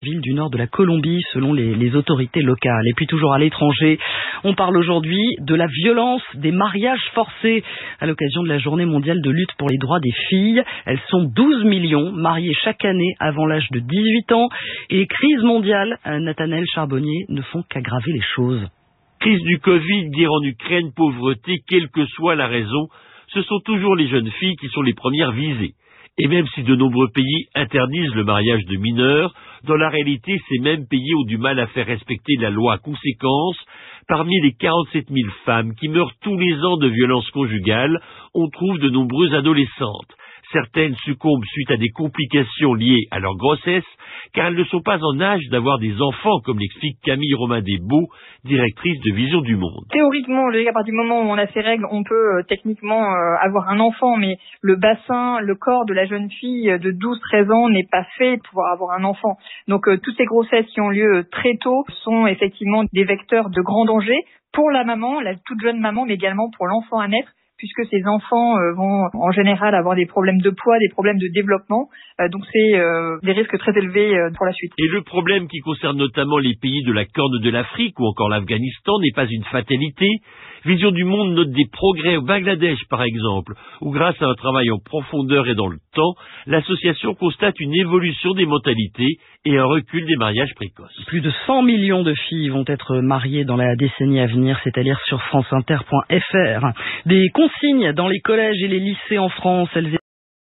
ville du nord de la Colombie selon les, autorités locales. Et puis toujours à l'étranger, on parle aujourd'hui de la violence des mariages forcés à l'occasion de la journée mondiale de lutte pour les droits des filles. Elles sont 12 millions mariées chaque année avant l'âge de 18 ans et les crises mondiales, euh, Nathanaël Charbonnier, ne font qu'aggraver les choses. Crise du Covid, guerre en Ukraine, pauvreté, quelle que soit la raison, ce sont toujours les jeunes filles qui sont les premières visées. Et même si de nombreux pays interdisent le mariage de mineurs, dans la réalité, ces mêmes pays ont du mal à faire respecter la loi. Conséquence, parmi les 47 000 femmes qui meurent tous les ans de violences conjugales, on trouve de nombreuses adolescentes. Certaines succombent suite à des complications liées à leur grossesse, car elles ne sont pas en âge d'avoir des enfants, comme l'explique Camille Romain Desbeaux, directrice de Vision du Monde. Théoriquement, à partir du moment où on a ces règles, on peut euh, techniquement euh, avoir un enfant, mais le bassin, le corps de la jeune fille de 12-13 ans n'est pas fait pour avoir un enfant. Donc euh, toutes ces grossesses qui ont lieu très tôt sont effectivement des vecteurs de grand danger pour la maman, la toute jeune maman, mais également pour l'enfant à naître puisque ces enfants euh, vont en général avoir des problèmes de poids, des problèmes de développement. Euh, donc c'est euh, des risques très élevés pour la suite. Et le problème qui concerne notamment les pays de la Corne de l'Afrique ou encore l'Afghanistan n'est pas une fatalité. Vision du Monde note des progrès au Bangladesh, par exemple, où grâce à un travail en profondeur et dans le temps, l'association constate une évolution des mentalités et un recul des mariages précoces. Plus de 100 millions de filles vont être mariées dans la décennie à venir, c'est à dire sur franceinter.fr. Des consignes dans les collèges et les lycées en France, elles